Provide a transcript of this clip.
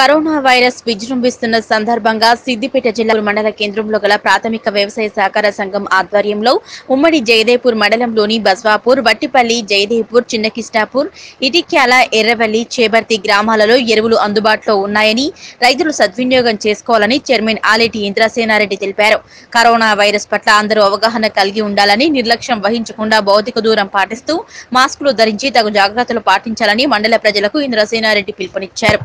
Corona virus విజృంభిస్తున్న సందర్భంగా సిద్దిపేట జిల్లా మండల కేంద్రంలో గల ప్రాథమిక వ్యవసాయ సహకార సంఘం ఆధ్వర్యంలో ఉమ్మడి జయదేపూర్ మండలంలోని బస్వాపూర్ వట్టిపల్లి జయదేపూర్ చిన్నకిష్టాపూర్ ఇటిక్యాల ఎర్రవల్లి చేబర్తి గ్రామాలలో ఎరువులు అందుబాటులో ఉన్నాయని రైతులు సద్వినియోగం చేసుకోవాలని చైర్మన్ ఆలేటి ఇంద్రసేనారెడ్డి తెలిపారు. కరోనా వైరస్ పట్ల అందరూ అవగాహన కలిగి ఉండాలని నిర్లక్ష్యం వహించకుండా భౌతిక దూరం పాటిస్తూ మాస్కులు ధరించి తగు జాగ్రత్తలు పాటించాలని మండల ప్రజలకు ఇంద్రసేనారెడ్డి పిలుపునిచ్చారు.